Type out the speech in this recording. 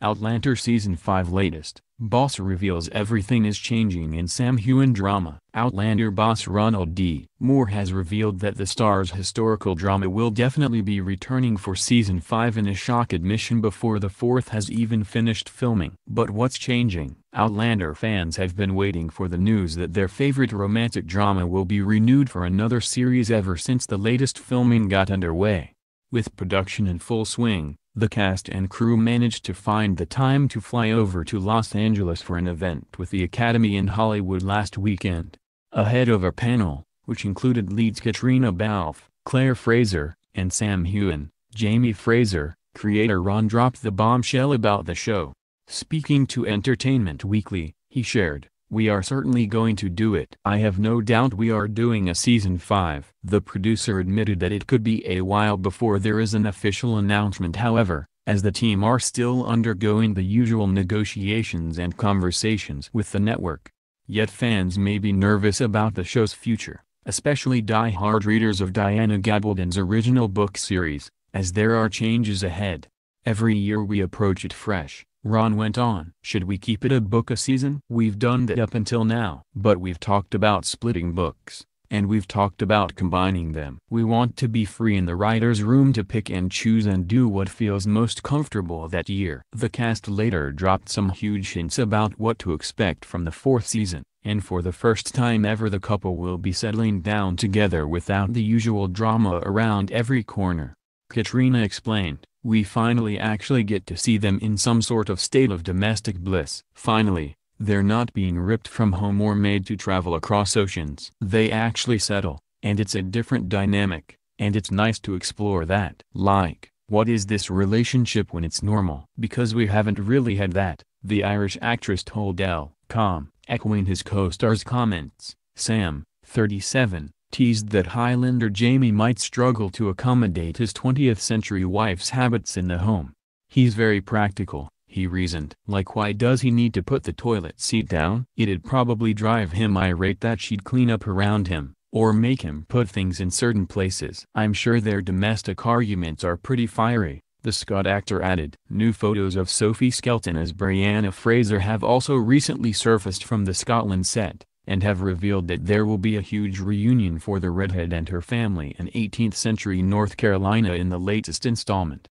Outlander Season 5 latest, Boss reveals everything is changing in Sam Heughan drama. Outlander boss Ronald D. Moore has revealed that the star's historical drama will definitely be returning for Season 5 in a shock admission before the fourth has even finished filming. But what's changing? Outlander fans have been waiting for the news that their favorite romantic drama will be renewed for another series ever since the latest filming got underway. With production in full swing, the cast and crew managed to find the time to fly over to Los Angeles for an event with the Academy in Hollywood last weekend. Ahead of a panel, which included leads Caitriona Balfe, Claire Fraser, and Sam Heughan, Jamie Fraser, creator Ron dropped the bombshell about the show. Speaking to Entertainment Weekly, he shared, we are certainly going to do it. I have no doubt we are doing a season 5. The producer admitted that it could be a while before there is an official announcement however, as the team are still undergoing the usual negotiations and conversations with the network. Yet fans may be nervous about the show's future, especially die-hard readers of Diana Gabaldon's original book series, as there are changes ahead. Every year we approach it fresh, Ron went on. Should we keep it a book a season? We've done that up until now. But we've talked about splitting books, and we've talked about combining them. We want to be free in the writer's room to pick and choose and do what feels most comfortable that year. The cast later dropped some huge hints about what to expect from the fourth season, and for the first time ever the couple will be settling down together without the usual drama around every corner. Caitriona explained, we finally actually get to see them in some sort of state of domestic bliss. Finally, they're not being ripped from home or made to travel across oceans. They actually settle, and it's a different dynamic, and it's nice to explore that. Like, what is this relationship when it's normal? Because we haven't really had that, the Irish actress told Elle.com, echoing his co-star's comments. Sam, 37, teased that Highlander Jamie might struggle to accommodate his 20th-century wife's habits in the home. He's very practical, he reasoned. Like why does he need to put the toilet seat down? It'd probably drive him irate that she'd clean up around him, or make him put things in certain places. I'm sure their domestic arguments are pretty fiery, the Scot actor added. New photos of Sophie Skelton as Brianna Fraser have also recently surfaced from the Scotland set and have revealed that there will be a huge reunion for the redhead and her family in 18th century North Carolina in the latest installment.